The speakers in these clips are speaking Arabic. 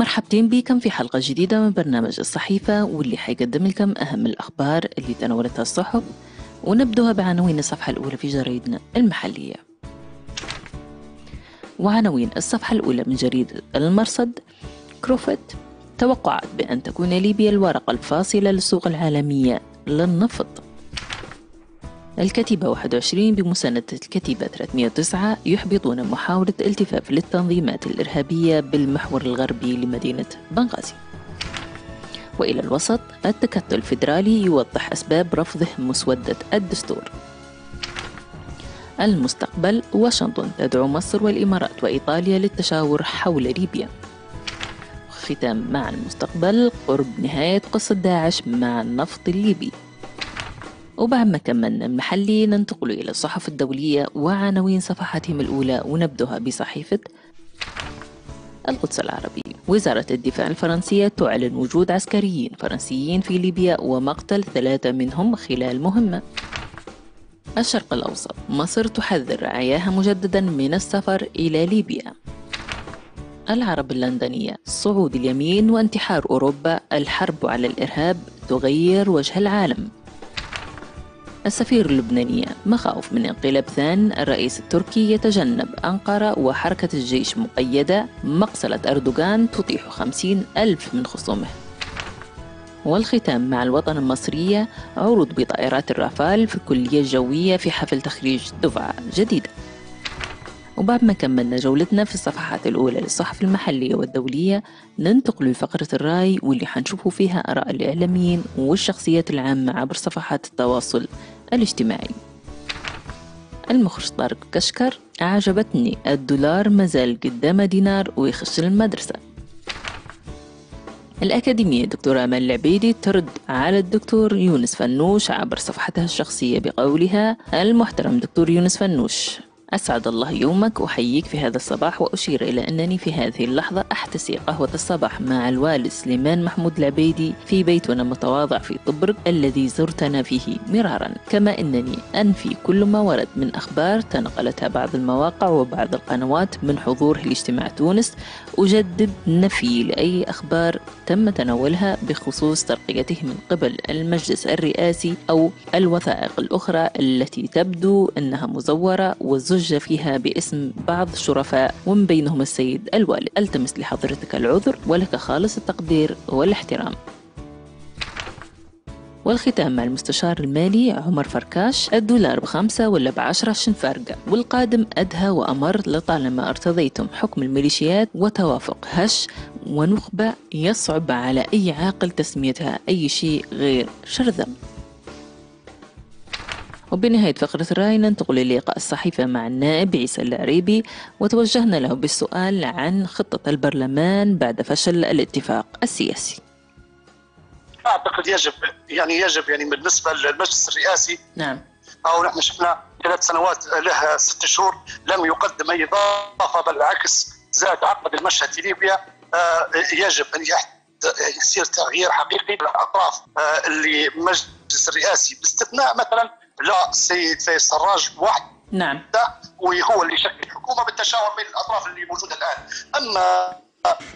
مرحبتين بكم في حلقة جديدة من برنامج الصحيفة واللي حيقدم لكم أهم الأخبار اللي تناولتها الصحف ونبدأها بعناوين الصفحة الأولى في جرائدنا المحلية. وعناوين الصفحة الأولى من جريدة المرصد كروفت توقعت بأن تكون ليبيا الورقة الفاصلة للسوق العالمية للنفط. الكتيبة 21 بمساندة الكتيبة 309 يحبطون محاولة التفاف للتنظيمات الإرهابية بالمحور الغربي لمدينة بنغازي. وإلى الوسط التكتل الفيدرالي يوضح أسباب رفضه مسودة الدستور. المستقبل واشنطن تدعو مصر والإمارات وإيطاليا للتشاور حول ليبيا. ختام مع المستقبل قرب نهاية قصة داعش مع النفط الليبي. وبعد ما كملنا المحلي ننتقل إلى الصحف الدولية وعناوين صفحاتهم الأولى ونبدأها بصحيفة القدس العربي. وزارة الدفاع الفرنسية تعلن وجود عسكريين فرنسيين في ليبيا ومقتل ثلاثة منهم خلال مهمة. الشرق الأوسط مصر تحذر رعاياها مجددا من السفر إلى ليبيا. العرب اللندنية صعود اليمين وانتحار أوروبا الحرب على الإرهاب تغير وجه العالم. السفير اللبنانية مخاوف من انقلاب ثان الرئيس التركي يتجنب أنقرة وحركة الجيش مقيدة مقصلة أردوغان تطيح خمسين ألف من خصومه. والختام مع الوطن المصرية عروض بطائرات الرافال في الكلية الجوية في حفل تخريج دفعة جديدة. وبعد ما كملنا جولتنا في الصفحات الأولى للصحف المحلية والدولية ننتقل لفقرة الرأي واللي حنشوفوا فيها آراء الإعلاميين والشخصيات العامة عبر صفحات التواصل الاجتماعي. المخرج طارق كشكر أعجبتني الدولار مازال قدام دينار ويخش المدرسة. الأكاديمية دكتورة أمال العبيدي ترد على الدكتور يونس فنوش عبر صفحتها الشخصية بقولها المحترم دكتور يونس فنوش أسعد الله يومك أحييك في هذا الصباح وأشير إلى أنني في هذه اللحظة أحتسي قهوة الصباح مع الوالد سليمان محمود العبيدي في بيتنا المتواضع في طبرق الذي زرتنا فيه مرارا. كما أنني أنفي كل ما ورد من أخبار تنقلتها بعض المواقع وبعض القنوات من حضوره لاجتماع تونس أجدد نفي لأي أخبار تم تناولها بخصوص ترقيته من قبل المجلس الرئاسي أو الوثائق الأخرى التي تبدو أنها مزورة وزج ضج فيها باسم بعض الشرفاء ومن بينهم السيد الوالد التمس لحضرتك العذر ولك خالص التقدير والاحترام. والختام مع المستشار المالي عمر فركاش الدولار بخمسة ولا بعشرة شنفارقة والقادم أدهى وأمر لطالما ارتضيتم حكم الميليشيات وتوافق هش ونخبة يصعب على أي عاقل تسميتها أي شيء غير شرذم. وبنهاية فقرة الرأي ننتقل للقاء الصحيفة مع النائب عيسى العريبي وتوجهنا له بالسؤال عن خطة البرلمان بعد فشل الاتفاق السياسي. أعتقد يجب يعني يجب يعني بالنسبة للمجلس الرئاسي. نعم. أو نحن شفنا ثلاث سنوات له ست شهور لم يقدم أي إضافة بل بالعكس زاد عقد المشهد في ليبيا. آه يجب أن يصير تغيير حقيقي. للاطراف آه اللي المجلس الرئاسي باستثناء مثلا لا السيد فايز سراج وحده نعم. وهو اللي يشكل الحكومة بالتشاور بين الأطراف اللي موجودة الآن. أما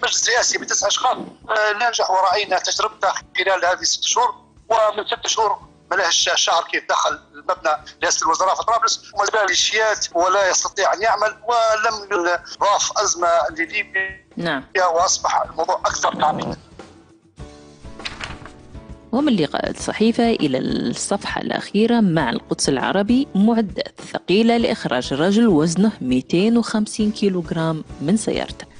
مجلس رئاسي بتسع أشخاص آه، ننجح ورأينا تجربته خلال هذه ست شهور. ومن ست شهور ما لهش شهر كيف دخل المبنى رئاسه الوزراء في طرابلس. وما زال ولا يستطيع أن يعمل ولم ضاف أزمة لليبيا. نعم. وأصبح الموضوع أكثر تعقيدا ومن لقاء الصحيفة إلى الصفحة الأخيرة مع القدس العربي معدات ثقيلة لإخراج رجل وزنه 250 كيلوغرام من سيارته.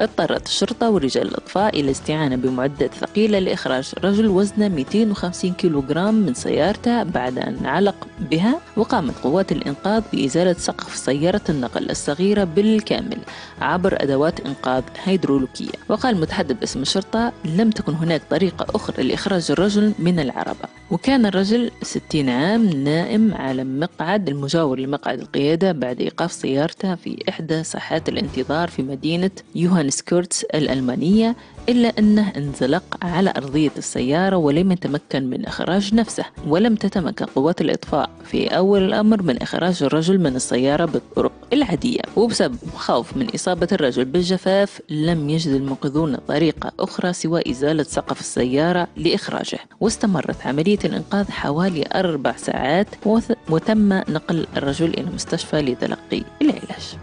اضطرت الشرطة ورجال الإطفاء إلى الاستعانة بمعدات ثقيلة لإخراج رجل وزنه 250 كيلوغرام من سيارته بعد أن علق بها وقامت قوات الإنقاذ بإزالة سقف سيارة النقل الصغيرة بالكامل عبر أدوات إنقاذ هيدرولوكية. وقال متحدث باسم الشرطة لم تكن هناك طريقة أخرى لإخراج الرجل من العربة. وكان الرجل 60 عام نائم على مقعد المجاور لمقعد القيادة بعد إيقاف سيارته في إحدى ساحات الانتظار في مدينة يوهانسكورتس الألمانية إلا أنه انزلق على أرضية السيارة ولم يتمكن من إخراج نفسه ولم تتمكن قوات الإطفاء. في أول الأمر من إخراج الرجل من السيارة بالطرق العادية وبسبب خوف من إصابة الرجل بالجفاف لم يجد المنقذون طريقة أخرى سوى إزالة سقف السيارة لإخراجه. واستمرت عملية الإنقاذ حوالي أربع ساعات وتم نقل الرجل إلى مستشفى لتلقي العلاج.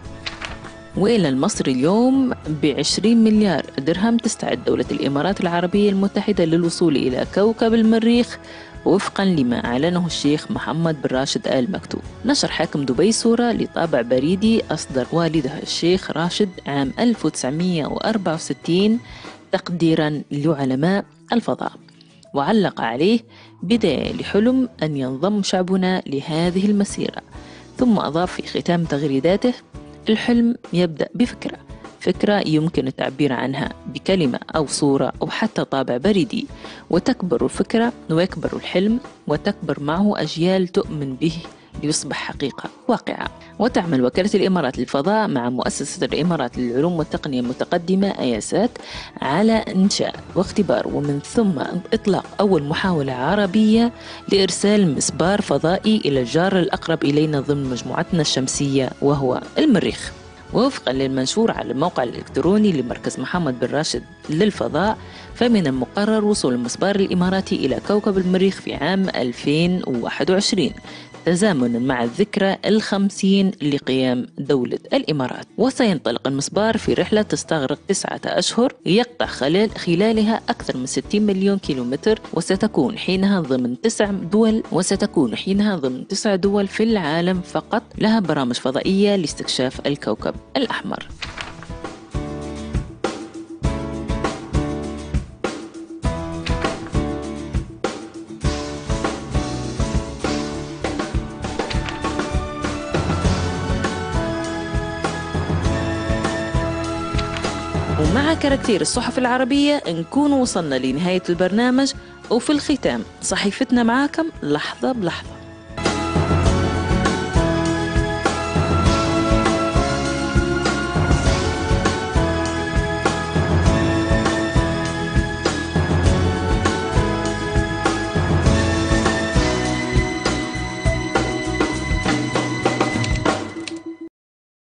وإلى المصري اليوم بعشرين مليار درهم تستعد دولة الإمارات العربية المتحدة للوصول إلى كوكب المريخ وفقا لما أعلنه الشيخ محمد بن راشد آل مكتوب. نشر حاكم دبي صورة لطابع بريدي أصدر والدها الشيخ راشد عام 1964 تقديرا لعلماء الفضاء. وعلق عليه بداية لحلم أن ينضم شعبنا لهذه المسيرة. ثم أضاف في ختام تغريداته الحلم يبدأ بفكرة. فكرة يمكن التعبير عنها بكلمة أو صورة أو حتى طابع بريدي. وتكبر الفكرة ويكبر الحلم وتكبر معه أجيال تؤمن به. ليصبح حقيقة واقعة. وتعمل وكالة الإمارات للفضاء مع مؤسسة الإمارات للعلوم والتقنية المتقدمة أياسات على إنشاء واختبار ومن ثم إطلاق أول محاولة عربية لإرسال مسبار فضائي إلى الجار الأقرب إلينا ضمن مجموعتنا الشمسية وهو المريخ. ووفقا للمنشور على الموقع الإلكتروني لمركز محمد بن راشد للفضاء فمن المقرر وصول المسبار الإماراتي إلى كوكب المريخ في عام 2021 تزامنا مع الذكرى الخمسين لقيام دولة الإمارات. وسينطلق المسبار في رحلة تستغرق تسعة أشهر يقطع خلال خلالها أكثر من 60 مليون كيلومتر وستكون حينها ضمن تسع دول وستكون حينها ضمن تسع دول في العالم فقط لها برامج فضائية لاستكشاف الكوكب الأحمر. ومع كاركتير الصحف العربية نكون وصلنا لنهاية البرنامج وفي الختام صحيفتنا معاكم لحظة بلحظة.